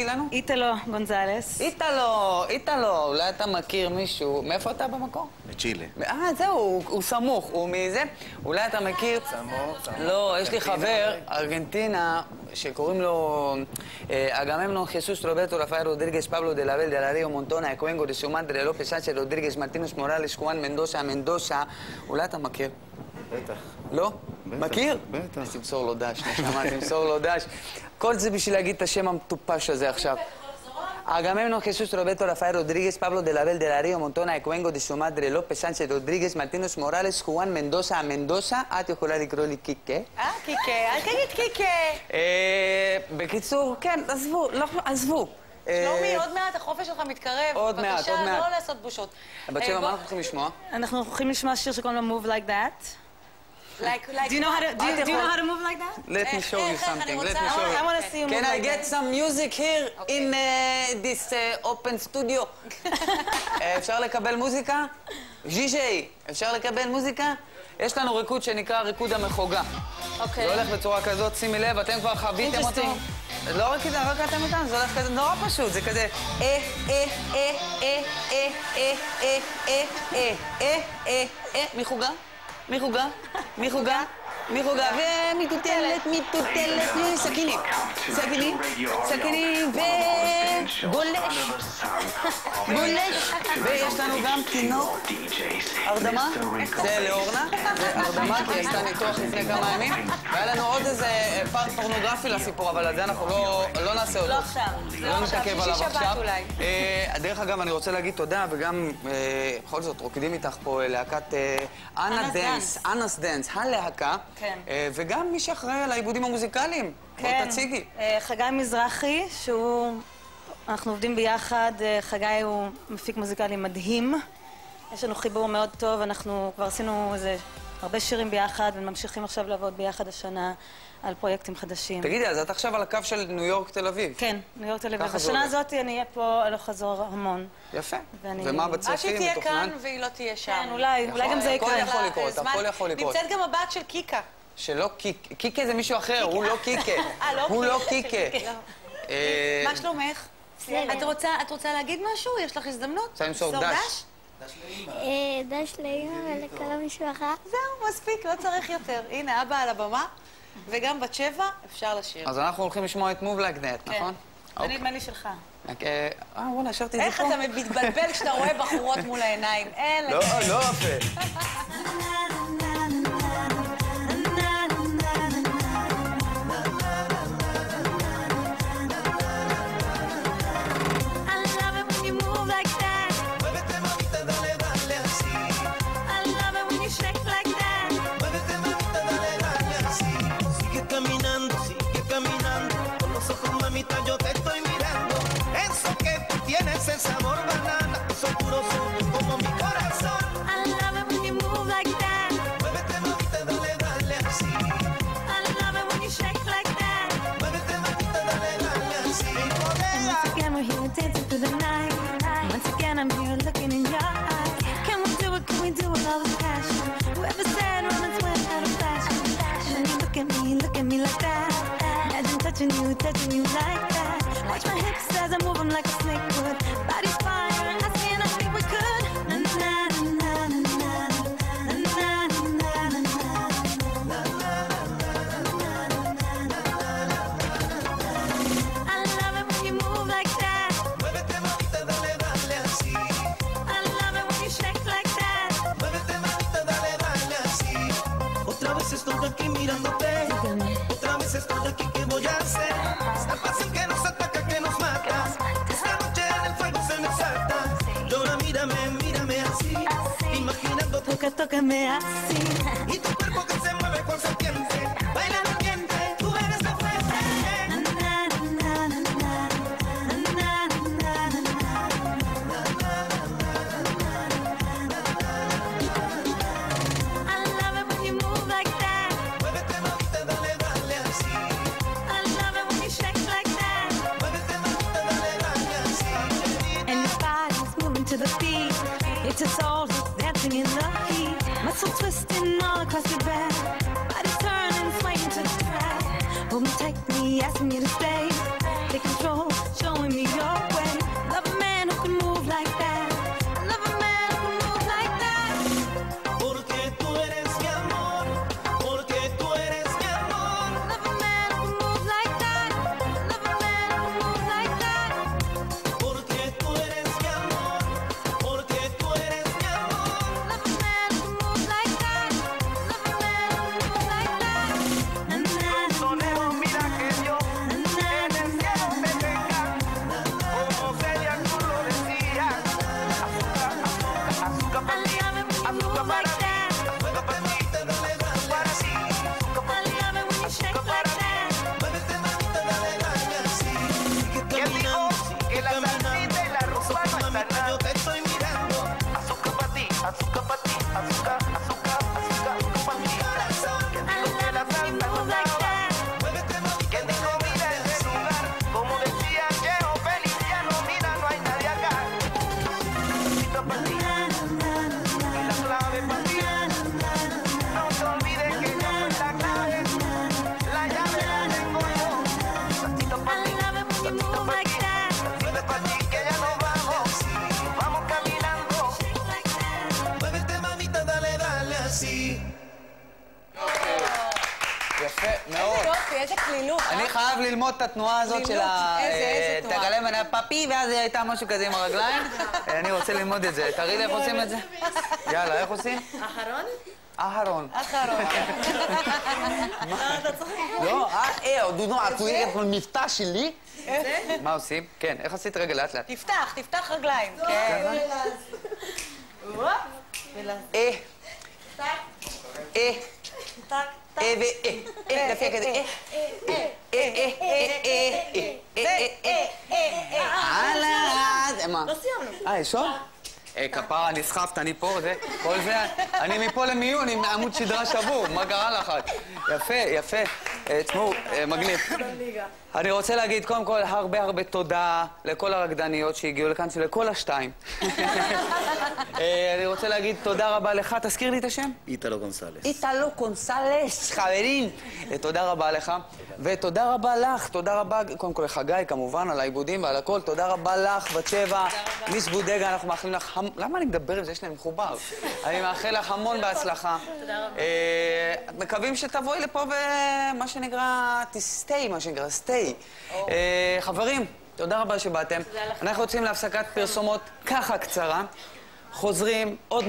תגיד לנו? איטלו גונזלס. איטלו, איטלו, אולי אתה מכיר מישהו. מאיפה אתה במקור? מצ'ילה. אה, זהו, הוא, סמוך, הוא מזה. אולי אתה מכיר... סמוך, סמוך. לא, יש לי חבר, ארגנטינה, שקוראים לו אגממנון חסוס רוברטו רפאל רודריגס פבלו דה לאבל דה לאריו מונטונה אקוונגו דה סומנדרה לופס סנצ'ה רודריגס מרטינוס מוראלס קואן מנדוסה מנדוסה. אולי אתה מכיר? בטח. לא? מכיר? בטח. אז תמסור לו דש, נשמה, תמסור לו דש. כל זה בשביל להגיד את השם המטופש הזה עכשיו. Agamemnon Jesús Roberto Rafael Rodríguez Pablo de la Bel de la Río Montona Ecuengo de su madre López Sánchez Rodríguez Martínez Morales Juan Mendoza Mendoza את יכולה לקרוא לי קיקה. אה, קיקה, אל תגיד קיקה. אה, בקיצור, כן, עזבו, לא, עזבו. אה, שלומי, עוד מעט החופש שלך מתקרב. עוד מעט, עוד מעט. בבקשה, לא לעשות בושות. בת שבע, מה אנחנו הולכים לשמוע? אנחנו הולכים לשמוע שיר שקוראים לו Move Like That. Like- like Do you know how to, do you, do you know how to move like that? Let me show you something. Let me show I you. want to see you move Can I get that. some music here in uh, this uh, open studio? אה, אפשר לקבל מוזיקה? ז'יז'י, אפשר לקבל מוזיקה? יש לנו ריקוד שנקרא ריקוד המחוגה. אוקיי. זה הולך בצורה כזאת, שימי לב, אתם כבר חוויתם אותו? לא רק רק אתם איתם, זה הולך כזה נורא פשוט, זה כזה אה, אה, אה, אה, אה, אה, אה, אה, אה, אה, אה, מי חוגה? מי חוגה? מחוגה, ומטוטלת, מטוטלת, סכינים, סכינים, סכינים, וגולש, גולש, ויש לנו גם תינוק, הרדמה, זה לאורנה, הרדמה כי היא עשתה ניתוח לפני כמה ימים, והיה לנו עוד איזה פארט פורנוגרפי לסיפור, אבל על זה אנחנו לא לא נעשה אותו. לא עכשיו, לא עכשיו, נתעכב עליו שישי שבת עכשיו. אולי. אה, דרך אגב, אני רוצה להגיד תודה, וגם אה, בכל זאת רוקדים איתך פה אה, להקת אנה דנס. אנס דנס, הלהקה, כן. אה, וגם מי שאחראי על העיבודים המוזיקליים. בואי תציגי. אה, חגי מזרחי, שהוא... אנחנו עובדים ביחד, אה, חגי הוא מפיק מוזיקלי מדהים. יש לנו חיבור מאוד טוב, אנחנו כבר עשינו איזה הרבה שירים ביחד, וממשיכים עכשיו לעבוד ביחד השנה על פרויקטים חדשים. תגידי, אז את עכשיו על הקו של ניו יורק תל אביב. כן, ניו יורק תל אביב. בשנה. הזאת אני אהיה פה הלוך חזור המון. יפה. ואני- ומה עד בצפי שהיא תהיה? כאן והיא לא תהיה שם. כן, אולי, אולי גם זה הכל יקרה. יכול לקרות. הכל יכול לקרות. נמצאת גם הבת של קיקה. שלא קיקה, קיקה זה מישהו אחר, הוא לא קיקה. אה, לא הוא לא קיקה. קיקה. אה, מה שלומך? את רוצה- את רוצה להגיד משהו? יש לך הזדמנות? רוצה למסור דש? אה, דש לאמא ולכל המשפחה. זהו, מספיק, לא צריך יותר. הנה, אבא על הבמה, וגם בת שבע, אפשר לשיר. אז אנחנו הולכים לשמוע את Move Like That, נכון? אני נדמה לי שלך. אה, אה, וואלה, השארתי את זה איך פה. אתה מתבלבל כשאתה רואה בחורות מול העיניים? אין לא, לך. לא יפה. You, touching you like that. Watch my hips as I move 'em like a snake would. Fire, I I think we could. Na na na na na na na na na na. I love it when you move like that. Muévete mamita, dale, dale así. I love it when you shake like that. Muévete mamita, dale, dale así. Otra vez estoy aquí mirándote. Otra vez estoy aquí, me see? Asking you to stay. יפה מאוד. יופי, איזה קלילות. אני חייב ללמוד את התנועה הזאת של. ה... איזה- איזה אה, תנועה? תגלה מנה פפי, ואז הייתה משהו כזה עם הרגליים. אני רוצה ללמוד את זה. תראי לי איך עושים את זה. יאללה, איך עושים? אחרון? אהרון. אחרון. לא, אה, אה, דודו, את המבטא שלי? מה עושים? כן, איך עשית רגע לאט לאט? תפתח, תפתח רגליים. כן. אה. אה. אה. אה, לפי. אה. אה, אה, אה, אה, אה, אה, אה, אה. הלאה. מה? לא סיימנו. אה, יש עוד? אה, כפרה, נסחפת, אני פה, זה, כל זה, אני מפה למיון עם עמוד שדרה שבור, מה קרה לך? יפה, יפה. אה, תשמעו, אה, מגניב. אני רוצה להגיד, קודם כל, הרבה הרבה תודה לכל הרקדניות שהגיעו לכאן, לכל השתיים. אה, אני רוצה להגיד תודה רבה לך, תזכיר לי את השם. איטלו גונסלס. איטלו קונסלס, חברים. תודה רבה לך, ותודה רבה לך, תודה רבה, קודם כל לחגי כמובן, על העיבודים ועל הכל, תודה רבה לך, בת שבע, מיס בודגה, אנחנו מאחלים לך, למה אני מדבר עם זה? יש להם מחובר. אני מאחל לך המון בהצלחה. תודה רבה. מקווים שתבואי לפה במה שנקרא, תסטי, מה שנקרא, סטי. חברים, תודה רבה שבאתם. אנחנו יוצאים להפסקת פרסומות ככה קצרה, חוזרים, עוד...